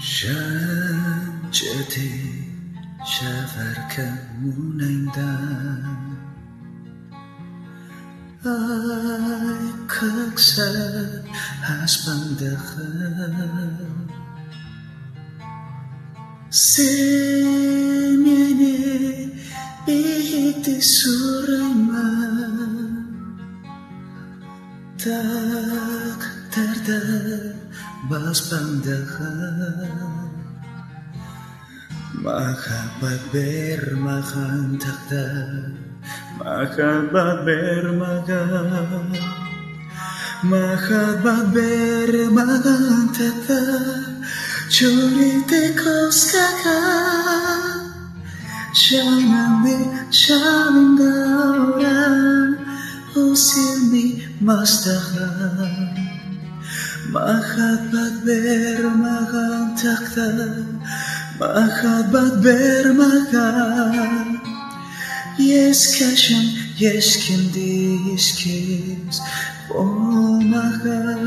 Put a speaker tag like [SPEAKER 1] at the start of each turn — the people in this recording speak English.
[SPEAKER 1] شانجتي شافركمون عندك Ay kaksa has bandaha Semene bihiti surama Tak tarda terdapat pandahan Makabat bermakan takda Makabat bermakan Makabat bermakan takda Curite kos kakak Jangan jangan orang Usir mastahan Mahabbat vermagan takta Mahabbat vermagan Yes kaşın yes kendi yes kes. Olmagan